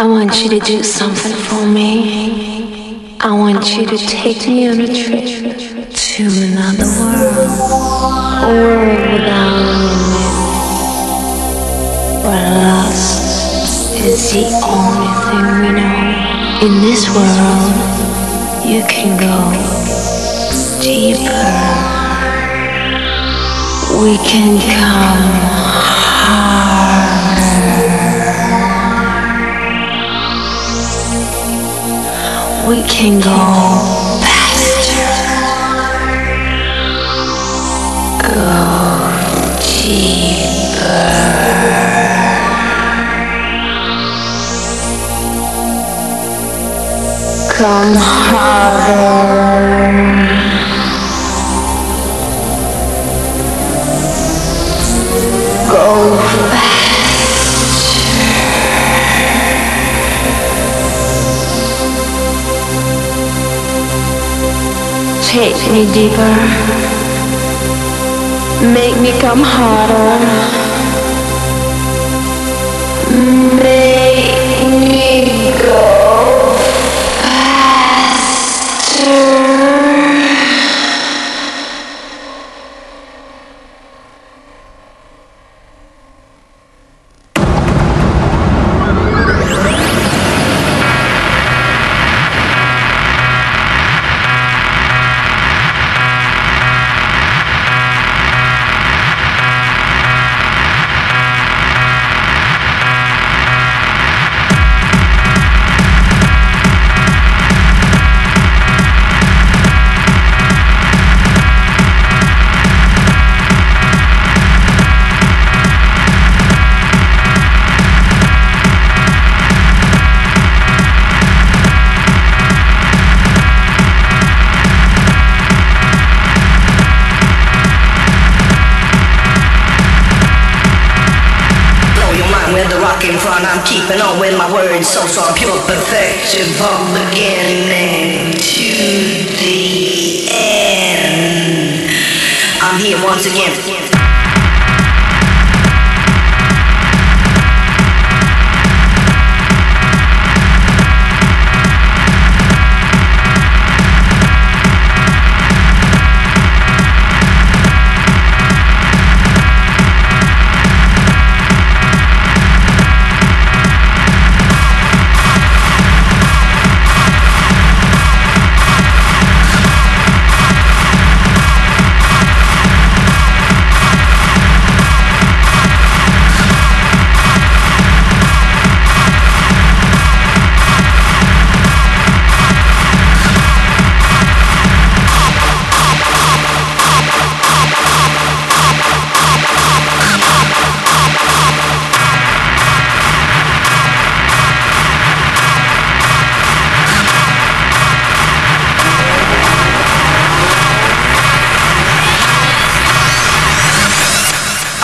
I want you to do something for me. I want you to take me on a trip to another world. A world without limits. Where lust is the only thing we know. In this world, you can go deeper. We can come We can go faster. Go deeper. Come harder. Take me deeper. Make me come harder. Make front. I'm keeping on with my words, so from pure perfection from beginning to the end. I'm here once again.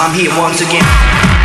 I'm here once again.